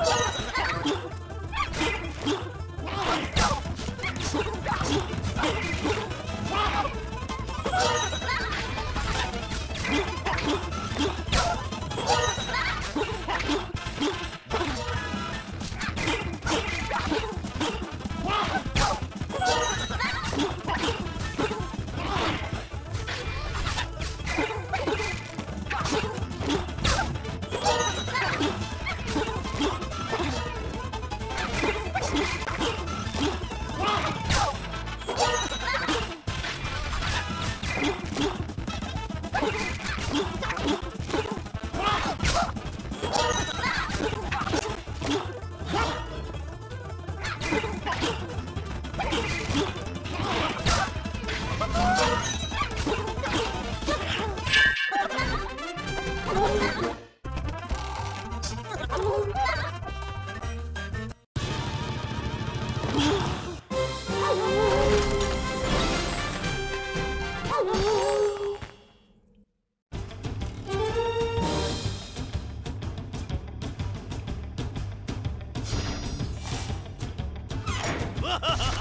Oh! Ha ha ha!